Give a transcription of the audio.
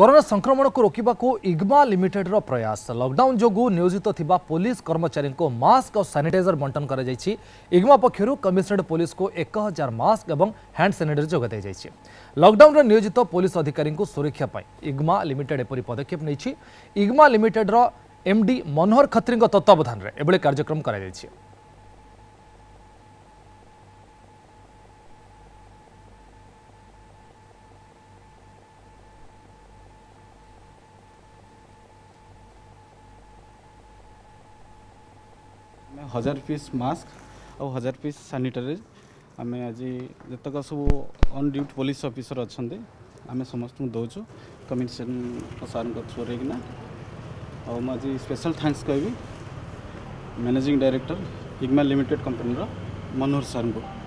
corona ସଂକ୍ରମଣକୁ ରୋକିବାକୁ ଇଗ୍ମା ଲିମିଟେଡ୍ର ପ୍ରୟାସ ଲକଡାଉନ୍ ଯୋଗୁଁ ନିୟୋଜିତ ଥିବା ପୋଲିସ କର୍ମଚାରୀଙ୍କୁ ମାସ୍କ ଓ ସାନିଟାଇଜର ବଣ୍ଟନ କରାଯାଇଛି ଇଗ୍ମା ପକ୍ଷରୁ କମିଶନରେଟ୍ ପୋଲିସକୁ ଏକ ହଜାର ମାସ୍କ ଏବଂ ହ୍ୟାଣ୍ଡ ସାନିଟାଇଜର ଯୋଗାଇ ଦିଆଯାଇଛି ଲକଡାଉନ୍ରେ ନିୟୋଜିତ ପୋଲିସ ଅଧିକାରୀଙ୍କୁ ସୁରକ୍ଷା ପାଇଁ ଇଗ୍ମା ଲିମିଟେଡ୍ ଏପରି ପଦକ୍ଷେପ ନେଇଛି ଇଗ୍ମା ଲିମିଟେଡ୍ର ଏମ୍ଡି ମନୋହର ଖତ୍ରୀଙ୍କ ତତ୍ତ୍ୱାବଧାନରେ ଏଭଳି କାର୍ଯ୍ୟକ୍ରମ କରାଯାଇଛି ହଜାର ପିସ୍ ମାସ୍କ ଆଉ ହଜାର ପିସ୍ ସାନିଟାଇଜର ଆମେ ଆଜି ଯେତେକ ସବୁ ଅନ୍ ଡ୍ୟୁଟି ପୋଲିସ ଅଫିସର ଅଛନ୍ତି ଆମେ ସମସ୍ତଙ୍କୁ ଦେଉଛୁ କମିଶନ ସାର୍ଙ୍କ ଥ୍ରୁରେ କିନା ଆଉ ମୁଁ ଆଜି ସ୍ପେଶାଲ ଥ୍ୟାଙ୍କସ୍ କହିବି ମ୍ୟାନେଜିଂ ଡାଇରେକ୍ଟର ଇଗ୍ମା ଲିମିଟେଡ୍ କମ୍ପାନୀର ମନୋହର ସାର୍ଙ୍କୁ